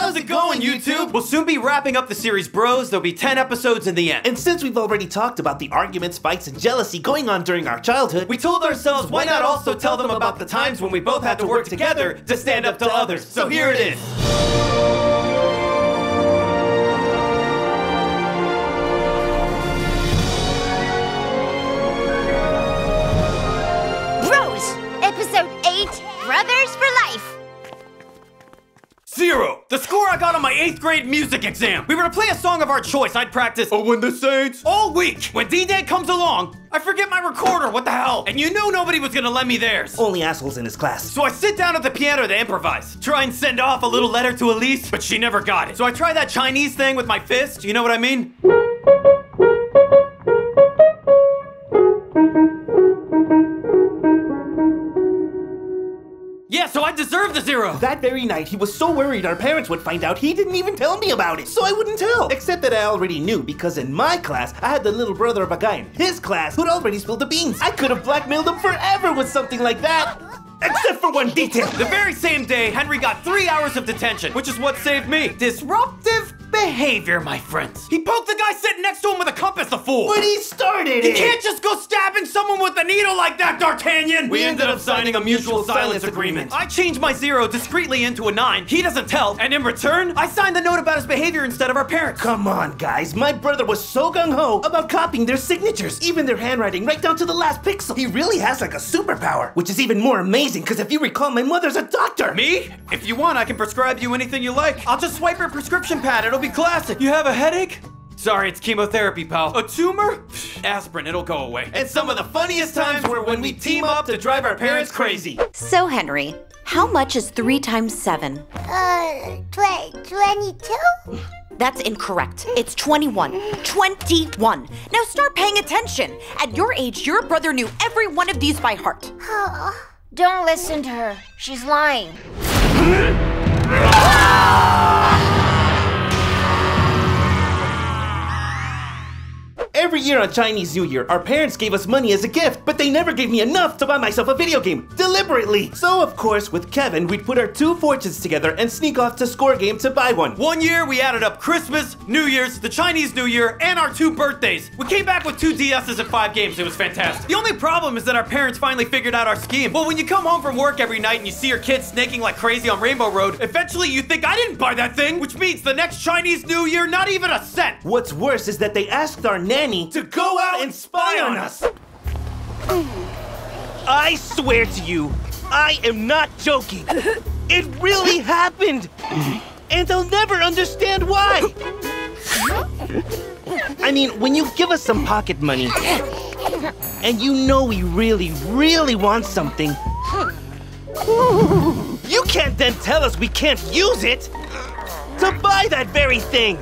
how's it going, YouTube? We'll soon be wrapping up the series Bros. There'll be 10 episodes in the end. And since we've already talked about the arguments, fights, and jealousy going on during our childhood, we told ourselves why not also tell them about the times when we both had to work together to stand up to others. So here it is. Zero! The score I got on my 8th grade music exam! We were to play a song of our choice. I'd practice Oh when the Saints all week. When D-Day comes along, I forget my recorder, what the hell? And you know nobody was gonna lend me theirs. only assholes in his class. So I sit down at the piano to improvise. Try and send off a little letter to Elise, but she never got it. So I try that Chinese thing with my fist, you know what I mean? Deserve the zero. That very night, he was so worried our parents would find out he didn't even tell me about it. So I wouldn't tell. Except that I already knew because in my class, I had the little brother of a guy in his class who'd already spilled the beans. I could have blackmailed him forever with something like that. Except for one detail. The very same day, Henry got three hours of detention, which is what saved me. Disruptive behavior, my friends. He poked the guy sitting next to him with a compass, the fool. But he started You it. can't just go stabbing someone with a needle like that, D'Artagnan! We ended up signing a mutual silence agreement. I changed my zero discreetly into a nine. He doesn't tell, and in return, I signed the note about his behavior instead of our parents. Come on, guys. My brother was so gung ho about copying their signatures, even their handwriting, right down to the last pixel. He really has like a superpower, which is even more amazing because if you recall, my mother's a doctor. Me? If you want, I can prescribe you anything you like. I'll just swipe your prescription pad. It'll be classic. You have a headache? Sorry, it's chemotherapy, pal. A tumor? Aspirin, it'll go away. And some of the funniest times were when we team up to drive our parents crazy. So, Henry, how much is 3 times 7? Uh, tw- 22? That's incorrect. It's 21. 21. Now start paying attention. At your age, your brother knew every one of these by heart. Don't listen to her. She's lying. Every year on Chinese New Year, our parents gave us money as a gift, but they never gave me enough to buy myself a video game, deliberately. So, of course, with Kevin, we'd put our two fortunes together and sneak off to Score Game to buy one. One year, we added up Christmas, New Year's, the Chinese New Year, and our two birthdays. We came back with two DSs and five games. It was fantastic. The only problem is that our parents finally figured out our scheme. Well, when you come home from work every night and you see your kids snaking like crazy on Rainbow Road, eventually you think I didn't buy that thing, which means the next Chinese New Year, not even a cent. What's worse is that they asked our nanny to go out and spy on us. I swear to you, I am not joking. It really happened. And they'll never understand why. I mean, when you give us some pocket money, and you know we really, really want something, you can't then tell us we can't use it to buy that very thing.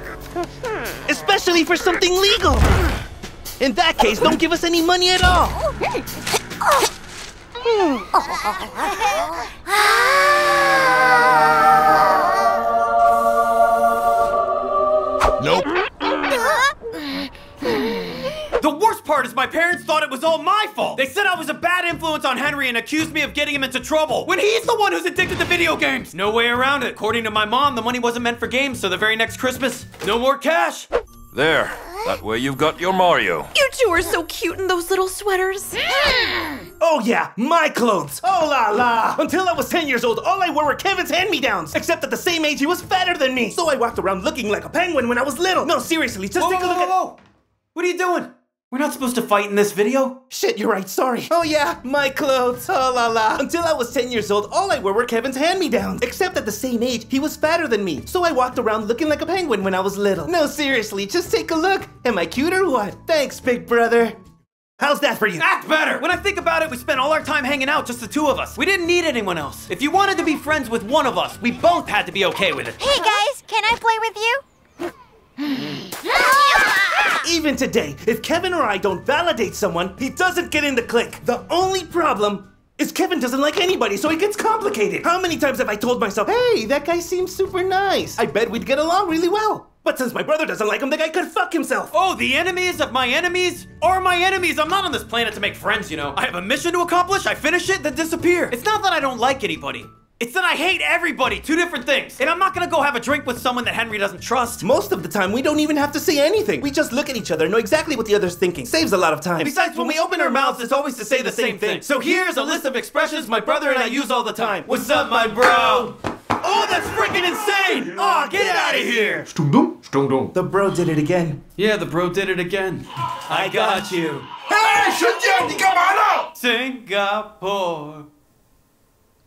Especially for something legal. In that case, don't give us any money at all. Nope. The worst part is my parents thought it was all my fault. They said I was a bad influence on Henry and accused me of getting him into trouble when he's the one who's addicted to video games. No way around it. According to my mom, the money wasn't meant for games, so the very next Christmas, no more cash. There. That way you've got your Mario. You two are so cute in those little sweaters. Oh yeah, my clothes. Oh la la. Until I was 10 years old, all I wore were Kevin's hand-me-downs. Except at the same age, he was fatter than me. So I walked around looking like a penguin when I was little. No, seriously, just Whoa, take whoa, a look whoa, at. whoa. What are you doing? We're not supposed to fight in this video. Shit, you're right, sorry. Oh yeah, my clothes. Oh la la. Until I was 10 years old, all I wore were Kevin's hand-me-downs. Except at the same age, he was fatter than me. So I walked around looking like a penguin when I was little. No, seriously, just take a look. Am I cute or what? Thanks, big brother. How's that for you? Act better! When I think about it, we spent all our time hanging out, just the two of us. We didn't need anyone else. If you wanted to be friends with one of us, we both had to be okay with it. Hey guys, can I play with you? Even today, if Kevin or I don't validate someone, he doesn't get in the clique. The only problem is Kevin doesn't like anybody, so it gets complicated. How many times have I told myself, hey, that guy seems super nice. I bet we'd get along really well. But since my brother doesn't like him, the guy could fuck himself. Oh, the enemies of my enemies are my enemies. I'm not on this planet to make friends, you know. I have a mission to accomplish, I finish it, then disappear. It's not that I don't like anybody. It's that I hate everybody, two different things. And I'm not gonna go have a drink with someone that Henry doesn't trust. Most of the time, we don't even have to say anything. We just look at each other and know exactly what the other's thinking. Saves a lot of time. Besides, when we open our mouths, it's always to say the same thing. So here's a list of expressions my brother and I use all the time. What's up, my bro? Oh, that's freaking insane! Aw, oh, get out of here! Stung dong, stung dong. The bro did it again. Yeah, the bro did it again. I got you. Hey, Singapore.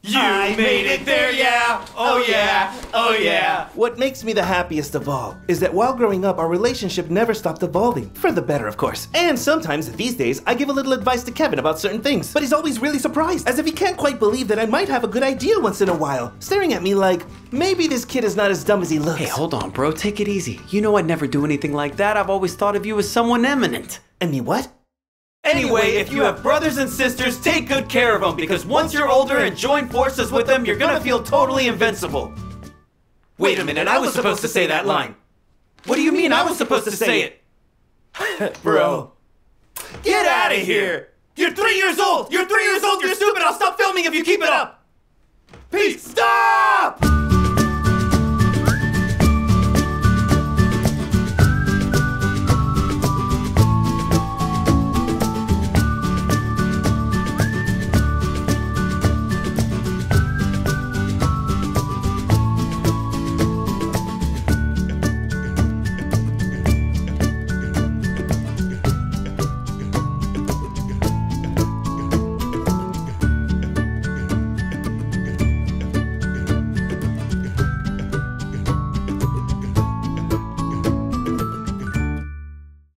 You made it there, yeah. Oh, oh yeah. Oh, oh yeah. What makes me the happiest of all is that while growing up, our relationship never stopped evolving. For the better, of course. And sometimes, these days, I give a little advice to Kevin about certain things. But he's always really surprised, as if he can't quite believe that I might have a good idea once in a while. Staring at me like, maybe this kid is not as dumb as he looks. Hey, hold on, bro. Take it easy. You know I'd never do anything like that. I've always thought of you as someone eminent. And me what? Anyway, if you have brothers and sisters, take good care of them, because once you're older and join forces with them, you're gonna feel totally invincible. Wait a minute, I was supposed to say that line. What do you mean I was supposed to say it? Bro. Get out of here! You're three years old! You're three years old! You're stupid! I'll stop filming if you keep it up! Peace! Stop!